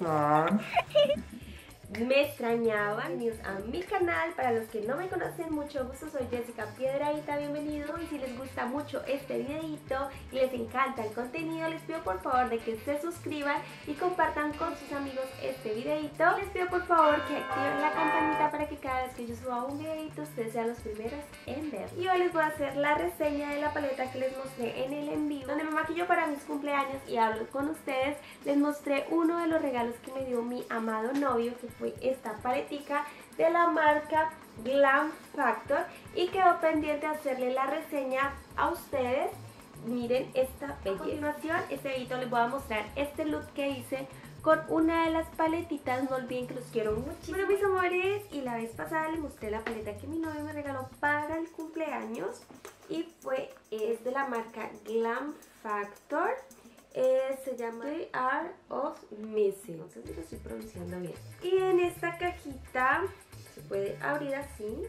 están? Me extrañaban, bienvenidos a mi canal, para los que no me conocen mucho gusto. Soy Jessica Piedradita, bienvenido. Y si les gusta mucho este videito y les encanta el contenido les pido por favor de que se suscriban y compartan con sus amigos este videito. Les pido por favor que activen la campanita para que cada vez que yo suba un videito ustedes sean los primeros en verlo. Y hoy les voy a hacer la reseña de la paleta que les mostré en el envío donde me maquillo para mis cumpleaños y hablo con ustedes. Les mostré uno de los regalos que me dio mi amado novio que fue esta paletica de la marca Glam Factor y quedó pendiente hacerle la reseña a ustedes. Miren esta belleza. A continuación, este videito les voy a mostrar este look que hice con una de las paletitas. No olviden que los quiero muchísimo. Bueno, mis amores, y la vez pasada les mostré la paleta que mi novio me regaló para el cumpleaños y fue, es de la marca Glam Factor. Eh, se llama The Art of Missing. No sé si lo estoy pronunciando bien. Y en esta cajita se puede abrir así.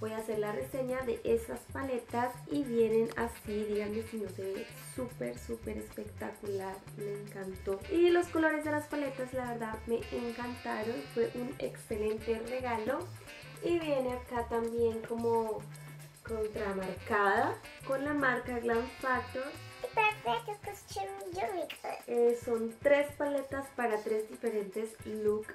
Voy a hacer la reseña de esas paletas y vienen así, díganme si no se ve súper, súper espectacular, me encantó. Y los colores de las paletas la verdad me encantaron, fue un excelente regalo. Y viene acá también como contramarcada con la marca Glam Factor eh, son tres paletas para tres diferentes looks.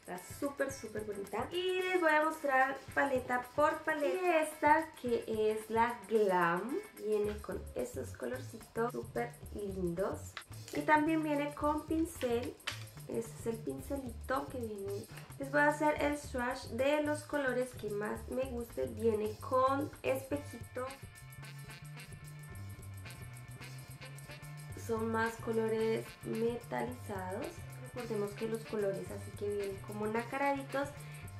Está súper, súper bonita. Y les voy a mostrar paleta por paleta. Y esta que es la Glam. Viene con estos colorcitos súper lindos. Y también viene con pincel. Este es el pincelito que viene. Les voy a hacer el swatch de los colores que más me guste. Viene con espejito. Son más colores metalizados. Recordemos que los colores así que vienen como nacaraditos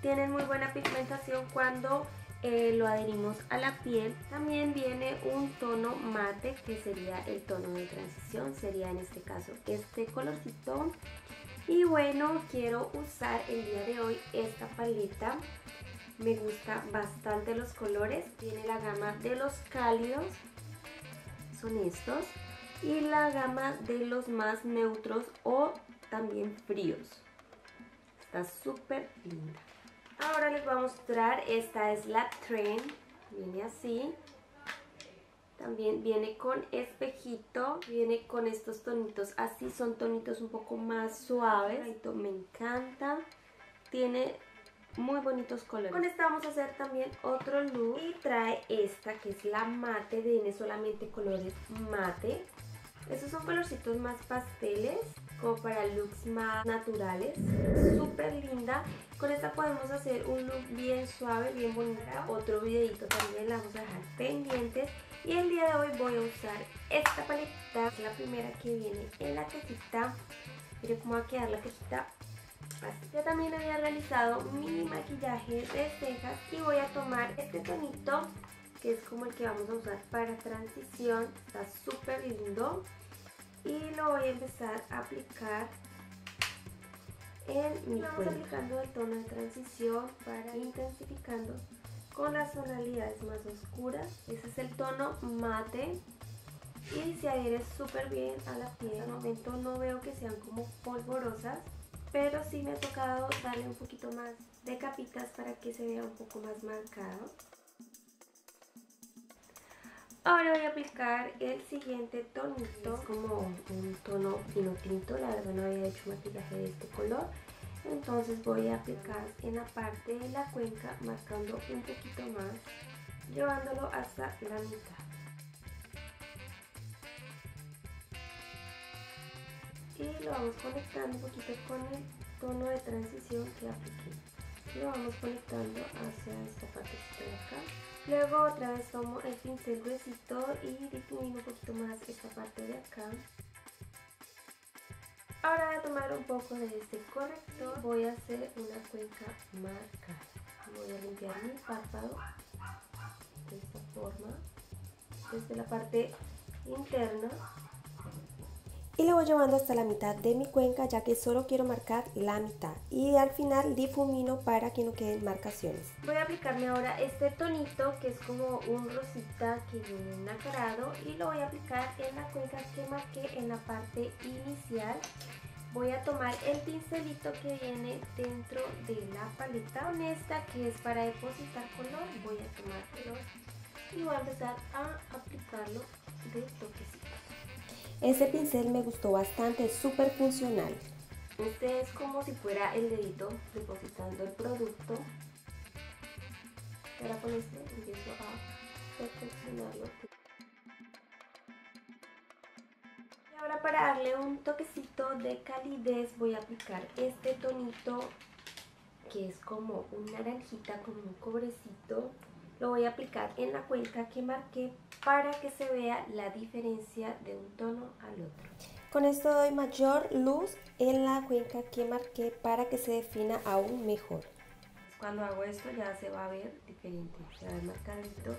tienen muy buena pigmentación cuando eh, lo adherimos a la piel. También viene un tono mate que sería el tono de transición, sería en este caso este colorcito. Y bueno, quiero usar el día de hoy esta paleta. Me gusta bastante los colores. Tiene la gama de los cálidos, son estos y la gama de los más neutros o también fríos. Está súper linda. Ahora les voy a mostrar, esta es la Trend, viene así. También viene con espejito, viene con estos tonitos así, son tonitos un poco más suaves. Me encanta. Tiene muy bonitos colores. Con esta vamos a hacer también otro look y trae esta que es la mate, viene solamente colores mate. Estos son colorcitos más pasteles, como para looks más naturales. Súper linda. Con esta podemos hacer un look bien suave, bien bonita. Otro videito también la vamos a dejar pendientes. Y el día de hoy voy a usar esta paleta. Es la primera que viene en la cajita. Miren cómo va a quedar la cajita. Ya también había realizado mi maquillaje de cejas y voy a tomar este tonito que es como el que vamos a usar para transición. Está súper lindo y lo voy a empezar a aplicar en mi Vamos aplicando el tono de transición para intensificando con las tonalidades más oscuras. Ese es el tono mate y se adhiere súper bien a la piel. De momento no veo que sean como polvorosas, pero sí me ha tocado darle un poquito más de capitas para que se vea un poco más marcado. Ahora voy a aplicar el siguiente tonito, es como un tono fino tinto, la verdad no había hecho maquillaje de este color. Entonces voy a aplicar en la parte de la cuenca, marcando un poquito más, llevándolo hasta la mitad. Y lo vamos conectando un poquito con el tono de transición que apliqué. Lo vamos conectando hacia esta parte de acá. Luego otra vez tomo el pincel gruesito y difumino un poquito más esta parte de acá. Ahora voy a tomar un poco de este corrector. Voy a hacer una cuenca marcada. Voy a limpiar mi párpado de esta forma. Desde la parte interna y lo voy llevando hasta la mitad de mi cuenca ya que solo quiero marcar la mitad y al final difumino para que no queden marcaciones. Voy a aplicarme ahora este tonito que es como un rosita que viene nacarado y lo voy a aplicar en la cuenca que marqué en la parte inicial voy a tomar el pincelito que viene dentro de la paleta honesta que es para depositar color. Voy a tomar color y voy a empezar a aplicarlo de toquecitos. Este pincel me gustó bastante, es súper funcional. Este es como si fuera el dedito depositando el producto. Ahora con este empiezo a perfeccionarlo. Y ahora para darle un toquecito de calidez voy a aplicar este tonito que es como un naranjita, como un cobrecito. Lo voy a aplicar en la cuenca que marqué para que se vea la diferencia de un tono al otro. Con esto doy mayor luz en la cuenca que marqué para que se defina aún mejor. Cuando hago esto ya se va a ver diferente, se va a ver marcadito.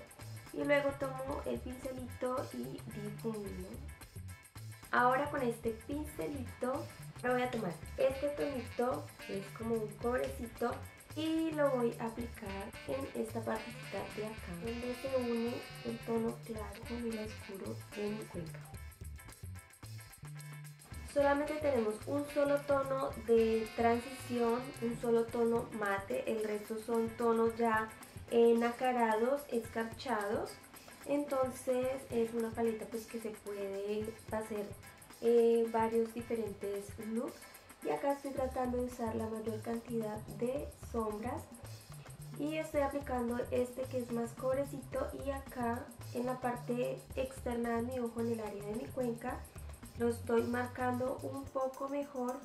Y luego tomo el pincelito y difumino. Ahora con este pincelito voy a tomar este tonito, es como un cobrecito, y lo voy a aplicar en esta partecita de acá, donde se une el tono claro con el oscuro de mi cuenca. Solamente tenemos un solo tono de transición, un solo tono mate, el resto son tonos ya nacarados, escarchados. Entonces es una paleta pues que se puede hacer eh, varios diferentes looks. Y acá estoy tratando de usar la mayor cantidad de sombras. Y estoy aplicando este que es más cobrecito y acá en la parte externa de mi ojo en el área de mi cuenca lo estoy marcando un poco mejor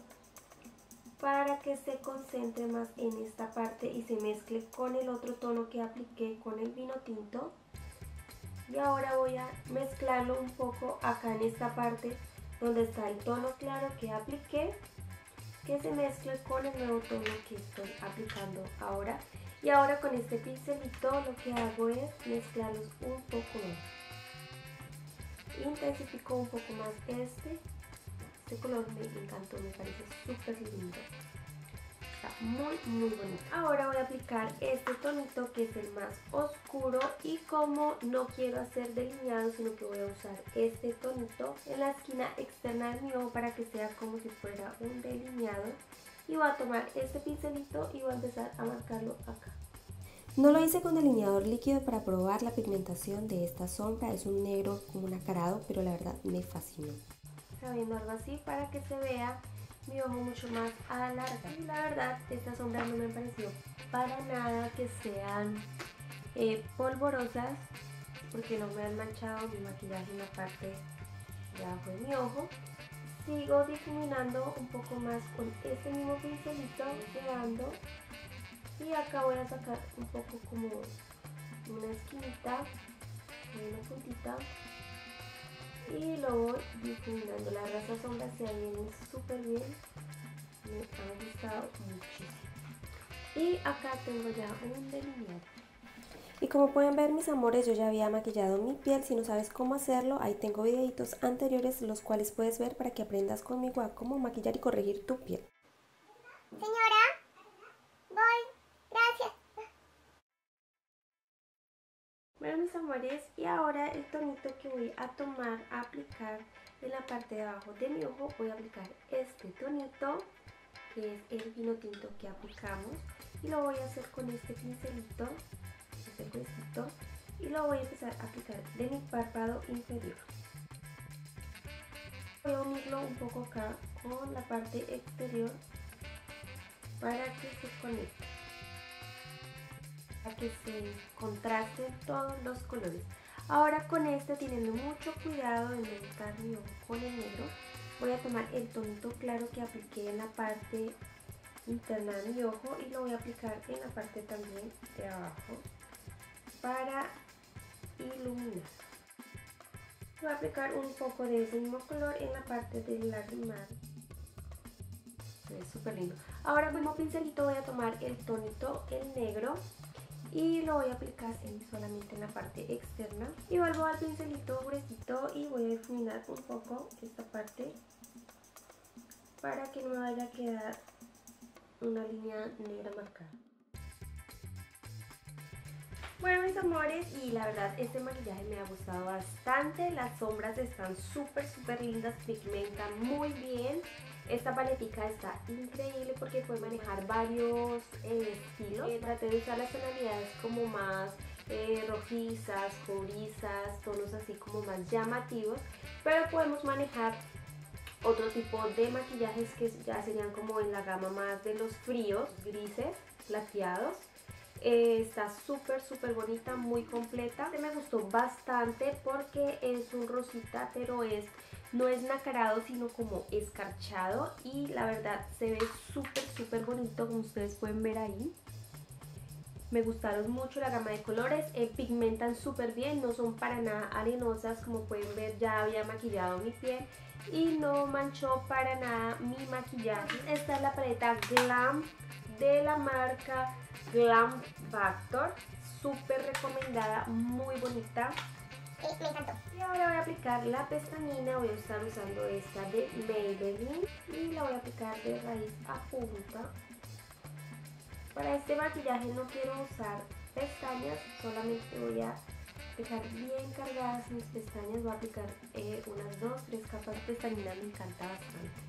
para que se concentre más en esta parte y se mezcle con el otro tono que apliqué con el vino tinto y ahora voy a mezclarlo un poco acá en esta parte donde está el tono claro que apliqué que se mezcle con el nuevo tono que estoy aplicando ahora y ahora con este pincelito lo que hago es mezclarlos un poco más intensifico un poco más este. Este color me encantó, me parece súper lindo. Muy, muy bonito. Ahora voy a aplicar este tonito que es el más oscuro y como no quiero hacer delineado, sino que voy a usar este tonito en la esquina externa del mi ojo para que sea como si fuera un delineado. Y voy a tomar este pincelito y voy a empezar a marcarlo acá. No lo hice con delineador líquido para probar la pigmentación de esta sombra. Es un negro como un acarado, pero la verdad me fascinó. Sabiendo algo así para que se vea mi ojo mucho más alargado. Y la verdad, estas sombras no me han parecido para nada que sean eh, polvorosas, porque no me han manchado mi maquillaje en la parte de abajo de mi ojo. Sigo difuminando un poco más con este mismo pincelito, llevando y acá voy a sacar un poco como una esquinita una puntita y lo voy difuminando. La raza sombra se viene súper bien. Me ha gustado muchísimo. Y acá tengo ya un delineado y como pueden ver mis amores, yo ya había maquillado mi piel, si no sabes cómo hacerlo, ahí tengo videitos anteriores los cuales puedes ver para que aprendas conmigo a cómo maquillar y corregir tu piel. Señora, voy. Bueno mis amores, y ahora el tonito que voy a tomar, a aplicar en la parte de abajo de mi ojo, voy a aplicar este tonito, que es el vino tinto que aplicamos, y lo voy a hacer con este pincelito, este huesito, y lo voy a empezar a aplicar de mi párpado inferior. Voy a unirlo un poco acá con la parte exterior para que se conecte que se contrasten todos los colores. Ahora con este, teniendo mucho cuidado de no mi ojo con el negro, voy a tomar el tonito claro que apliqué en la parte interna de mi ojo y lo voy a aplicar en la parte también de abajo para iluminar. Voy a aplicar un poco de ese mismo color en la parte del lagrimal. Es súper lindo. Ahora mismo pincelito voy a tomar el tonito, el negro, y lo voy a aplicar solamente en la parte externa. Y vuelvo al pincelito gruesito y voy a difuminar un poco esta parte para que no vaya a quedar una línea negra marcada. Bueno mis amores y la verdad este maquillaje me ha gustado bastante. Las sombras están súper súper lindas pigmentan muy bien Esta paletica está increíble porque puede manejar varios eh, estilos. Eh, traté de usar las tonalidades como más eh, rojizas, cobrizas, tonos así como más llamativos, pero podemos manejar otro tipo de maquillajes que ya serían como en la gama más de los fríos, grises, plateados. Está súper súper bonita, muy completa. Me gustó bastante porque es un rosita, pero es no es nacarado, sino como escarchado. Y la verdad se ve súper súper bonito, como ustedes pueden ver ahí. Me gustaron mucho la gama de colores, eh, pigmentan súper bien, no son para nada arenosas, como pueden ver ya había maquillado mi piel y no manchó para nada mi maquillaje. Esta es la paleta Glam de la marca Glam Factor, súper recomendada, muy bonita. Y ahora voy a aplicar la pestañina, voy a estar usando esta de Maybelline y la voy a aplicar de raíz a punta. Para este maquillaje no quiero usar pestañas, solamente voy a dejar bien cargadas mis pestañas, voy a aplicar eh, unas 2-3 capas de pestañina, me encanta bastante.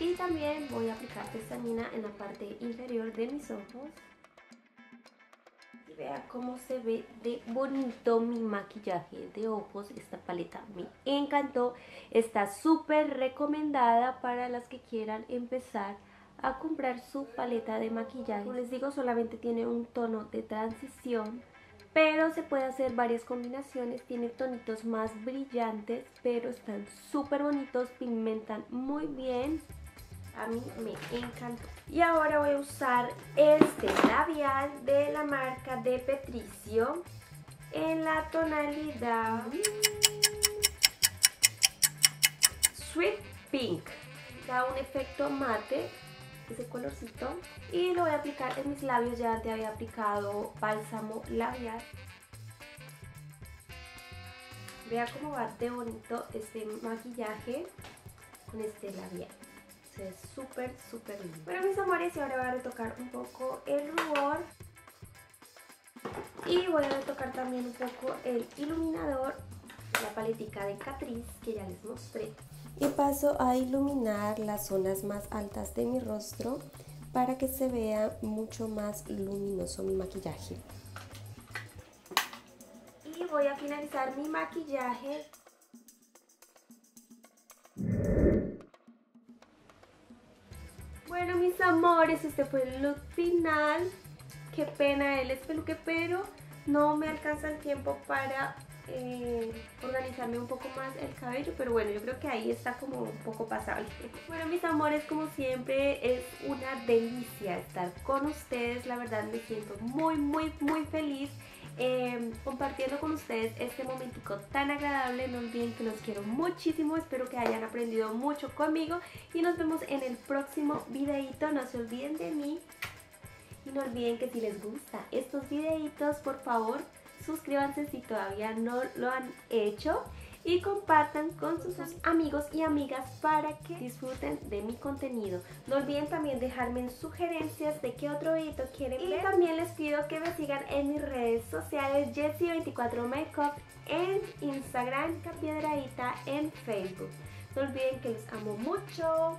Y también voy a aplicar pestañina en la parte inferior de mis ojos. Y vea cómo se ve de bonito mi maquillaje de ojos. Esta paleta me encantó. Está súper recomendada para las que quieran empezar a comprar su paleta de maquillaje. Como les digo, solamente tiene un tono de transición, pero se puede hacer varias combinaciones. Tiene tonitos más brillantes, pero están súper bonitos, pigmentan muy bien. A mí me encantó. Y ahora voy a usar este labial de la marca de Petricio en la tonalidad Sweet Pink. Da un efecto mate ese colorcito y lo voy a aplicar en mis labios ya te había aplicado bálsamo labial vea cómo va de bonito este maquillaje con este labial se ve súper súper lindo bueno mis amores y ahora voy a retocar un poco el rubor y voy a retocar también un poco el iluminador la paletica de Catrice que ya les mostré y paso a iluminar las zonas más altas de mi rostro para que se vea mucho más luminoso mi maquillaje. Y voy a finalizar mi maquillaje. Bueno mis amores, este fue el look final. Qué pena él es peluque, pero no me alcanza el tiempo para eh, organizarme un poco más el cabello, pero bueno, yo creo que ahí está como un poco pasable. Bueno, mis amores, como siempre, es una delicia estar con ustedes, la verdad me siento muy, muy, muy feliz eh, compartiendo con ustedes este momentico tan agradable. No olviden que los quiero muchísimo, espero que hayan aprendido mucho conmigo y nos vemos en el próximo videito. No se olviden de mí y no olviden que si les gusta estos videitos, por favor, suscríbanse si todavía no lo han hecho y compartan con sus amigos y amigas para que disfruten de mi contenido. No olviden también dejarme sugerencias de qué otro video quieren y ver. Y también les pido que me sigan en mis redes sociales Jessie24 Makeup en Instagram, Capiedradita en Facebook. No olviden que los amo mucho.